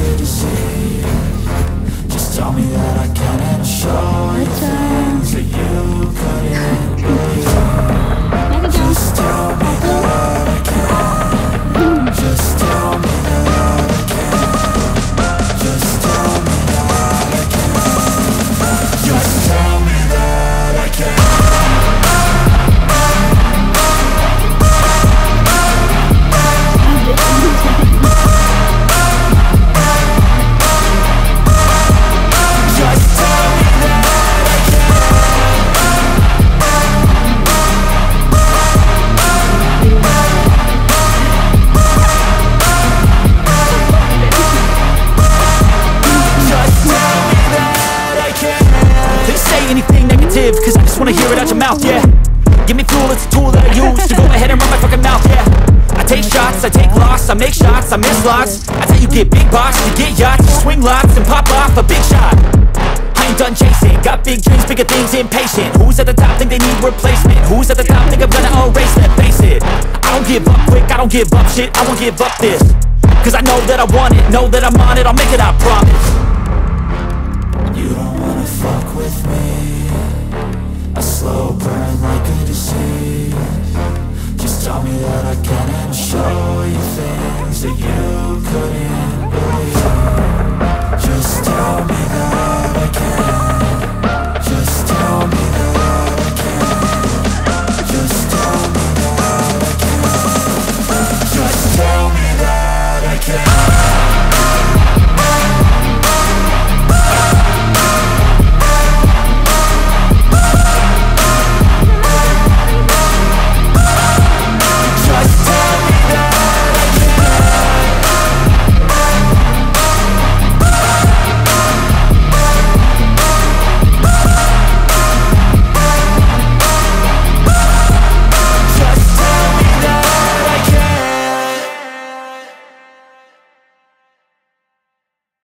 like a disease Just tell me that I can and I'll show you things that you couldn't I make shots, I miss lots. That's how you get big box, you get yachts You swing lots and pop off a big shot. I ain't done chasing, got big dreams, bigger things, impatient Who's at the top think they need replacement? Who's at the top think I'm gonna erase them? Face it, I don't give up quick, I don't give up shit I won't give up this. Cause I know that I want it, know that I'm on it I'll make it, I promise. You don't wanna fuck with me. A slow burn like a disease. Just tell me that I can and I'll show you things. So you. Couldn't